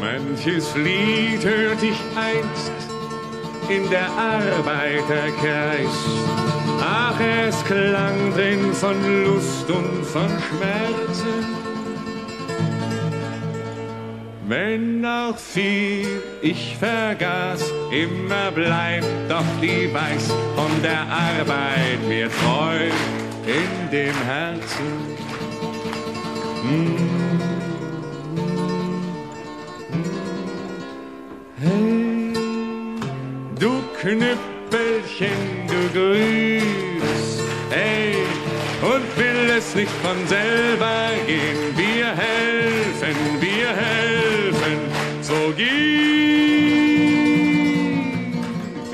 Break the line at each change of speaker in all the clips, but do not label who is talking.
Manches Lied hört ich einst in der Arbeiterkreis. Ach, es klang drin von Lust und von Schmerzen. Wenn auch viel ich vergaß, immer bleibt doch die Weiß von der Arbeit mir treu in dem Herzen. Hm. Knüppelchen, du grünes, hey, und will es nicht von selber gehen. Wir helfen, wir helfen, so gib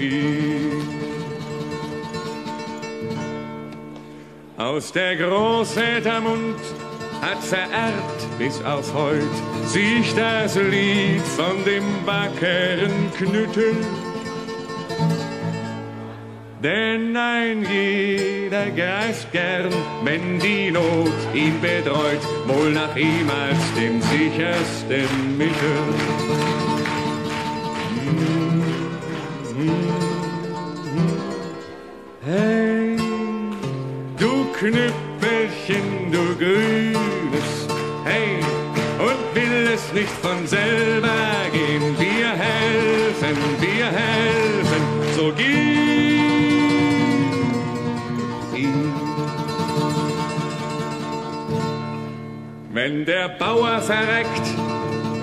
ihm. Aus der Großeltermund hat vererbt bis auf heut sich das Lied von dem wackeren Knüttel denn ein jeder greift gern, wenn die Not ihn bedreut, wohl nach ihm als dem sichersten Mittel. Hey, du Knüppelchen, du Grünes, hey, und will es nicht von selber gehen, wir helfen, wir helfen, so gib Wenn der Bauer verreckt,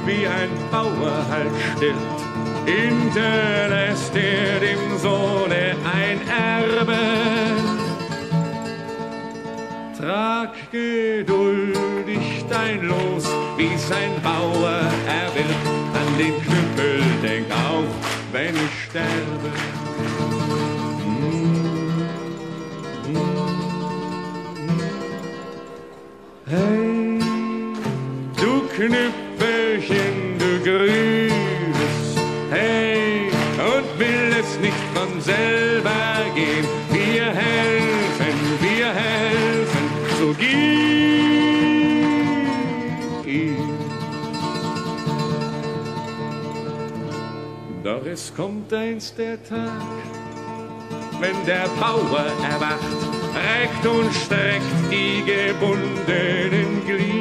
wie ein Bauer halt stirbt, hinterlässt er dem Sohne ein Erbe. Trag geduldig dein Los, wie sein Bauer erwirbt, an den Knüppel denk auch, wenn ich sterbe. Knüppelchen, du grünes, hey, und will es nicht von selber gehen. Wir helfen, wir helfen, so gib ihm. Doch es kommt einst der Tag, wenn der Bauer erwacht, reckt und streckt die gebundenen Glieder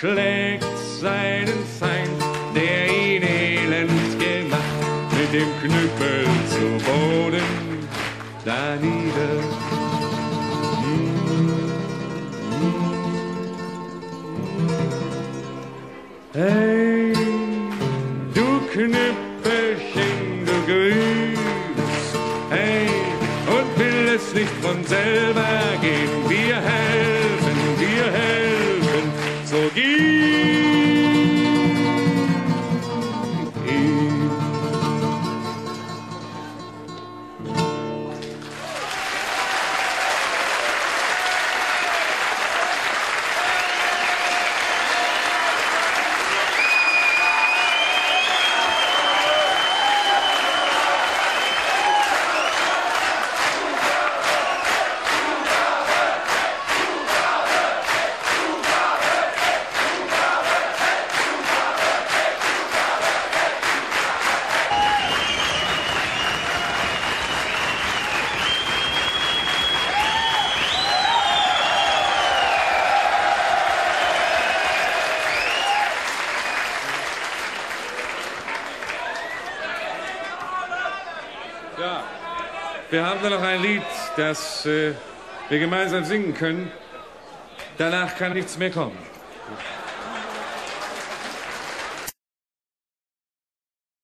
erschlägt seinen Feind, der ihn elend gemacht, mit dem Knüppel zu Boden da nieder. Hey, du Knüppelchen, du grünes, hey, und will es nicht von selber helfen, Ja, wir haben da noch ein Lied, das äh, wir gemeinsam singen können. Danach kann nichts mehr kommen.